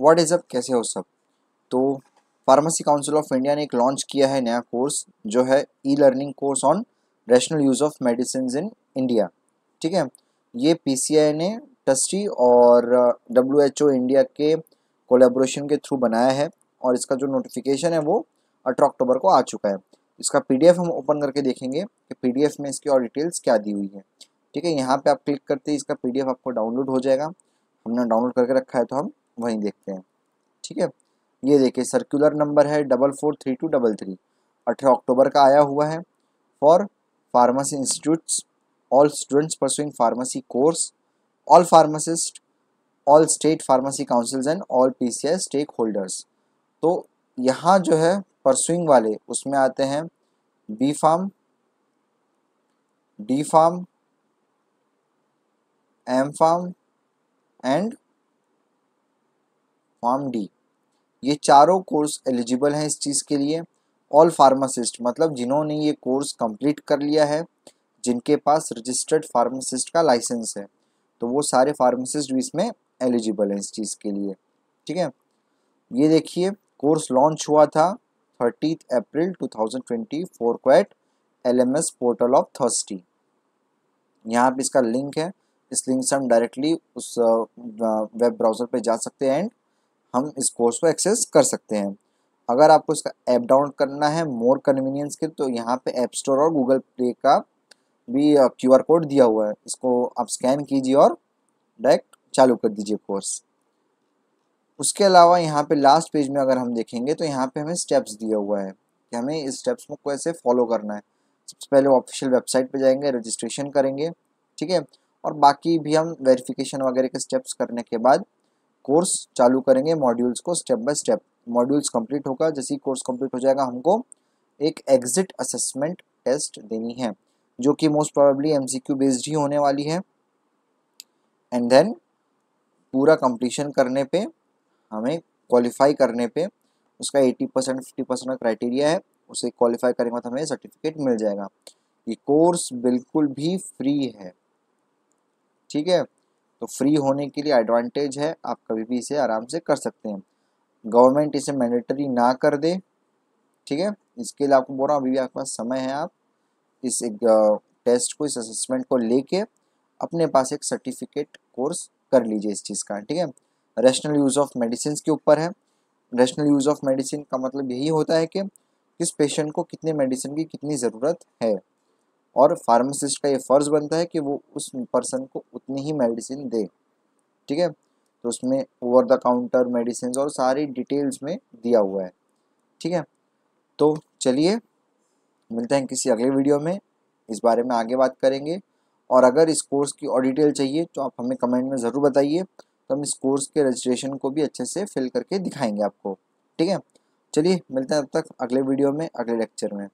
What is up कैसे हो सब? तो फार्मेसी काउंसिल ऑफ़ इंडिया ने एक लॉन्च किया है नया कोर्स जो है e learning course on rational use of medicine in India ठीक है? ये पीसीआई ने टस्टी और डब्ल्यू एच ओ इंडिया के कोलेबोरेशन के थ्रू बनाया है और इसका जो नोटिफिकेशन है वो अठारह अक्टूबर को आ चुका है। इसका पीडीएफ हम ओपन करके देखेंगे कि पीडीएफ में इसकी और डिटेल्स क्या दी हुई है। ठीक है? यहाँ पे आप क्लिक करते ही इसका पीडीएफ आपको डाउनलोड हो जाएगा। हमने डाउनलोड करके रखा है तो हम वहीं देखते हैं। ठीक है? ये देखिए सर्कुलर नंबर है double four three two double three अठारह अक्टूबर का आया हुआ है for pharmacy institutes all students pursuing pharmacy course all pharmacist all state pharmacy councils and all P C I stakeholders तो यहाँ जो है परसुइंग वाले, उसमें आते हैं B pharm D pharm M pharm and pharm D ये चारों कोर्स एलिजिबल हैं इस चीज़ के लिए। ऑल फार्मासिस्ट मतलब जिन्होंने ये कोर्स कंप्लीट कर लिया है, जिनके पास रजिस्टर्ड फार्मासिस्ट का लाइसेंस है तो वो सारे फार्मासिस्ट भी इसमें एलिजिबल हैं इस चीज़ के लिए। ठीक है? ये देखिए कोर्स लॉन्च हुआ था thirtieth April 2020 for क्वेट L M S portal of thirsty यहाँ पे इसका लिंक है। इस लिंक से हम डायरेक्टली उस वेब ब्राउज़र पे जा सकते हैं एंड हम इस कोर्स को एक्सेस कर सकते हैं। अगर आपको इसका ऐप डाउनलोड करना है मोर कन्वीनियंस के तो यहाँ पे ऐप स्टोर और गूगल प्ले का भी क्यू आर कोड दिया हुआ है। इसको आप स्कैन कीजिए और डायरेक्ट चालू कर दीजिए कोर्स उसके अलावा यहाँ पे लास्ट पेज में अगर हम देखेंगे तो यहाँ पे हमें स्टेप्स दिया हुआ है कि हमें इस स्टेप्स को कैसे फॉलो करना है। सबसे पहले ऑफिशियल वेबसाइट पे जाएँगे रजिस्ट्रेशन करेंगे, ठीक है? और बाकी भी हम वेरिफिकेशन वगैरह के स्टेप्स करने के बाद कोर्स चालू करेंगे मॉड्यूल्स को step by step modules complete होगा, जैसे ही कोर्स कंप्लीट हो जाएगा, हमको एक एग्जिट असेसमेंट टेस्ट देनी है, जो कि मोस्ट प्रोबेबली एमसीक्यू बेस्ड ही होने वाली है। एंड देन पूरा कंप्लीशन करने पे, हमें क्वालिफाई करने पे, उसका 80 परसेंट फिफ्टी परसेंट का क्राइटेरिया है, उसे क्वालिफाई करने के बाद हमें सर्टिफिकेट मिल जाएगा। ये कोर्स बिल्कुल भी फ्री है। ठीक है? तो फ्री होने के लिए एडवांटेज है, आप कभी भी इसे आराम से कर सकते हैं। गवर्नमेंट इसे मैंडेटरी ना कर दे, ठीक है? इसके लिए आपको बोल रहा हूँ, अभी भी आपके पास समय है आप इस एक टेस्ट को, इस असेसमेंट को लेके अपने पास एक सर्टिफिकेट कोर्स कर लीजिए इस चीज़ का, ठीक है? रैशनल यूज़ ऑफ़ मेडिसिन के ऊपर है। रेशनल यूज़ ऑफ़ मेडिसिन का मतलब यही होता है कि किस पेशेंट को कितने मेडिसिन की कितनी ज़रूरत है। और फार्मासिस्ट का ये फ़र्ज़ बनता है कि वो उस पर्सन को उतनी ही मेडिसिन दे। ठीक है? तो उसमें ओवर द काउंटर मेडिसिन और सारी डिटेल्स में दिया हुआ है। ठीक है? तो चलिए, मिलते हैं किसी अगले वीडियो में। इस बारे में आगे बात करेंगे। और अगर इस कोर्स की और डिटेल चाहिए तो आप हमें कमेंट में ज़रूर बताइए। तो हम इस कोर्स के रजिस्ट्रेशन को भी अच्छे से फिल करके दिखाएँगे आपको। ठीक है? चलिए, मिलते हैं तब तक अगले वीडियो में, अगले लेक्चर में।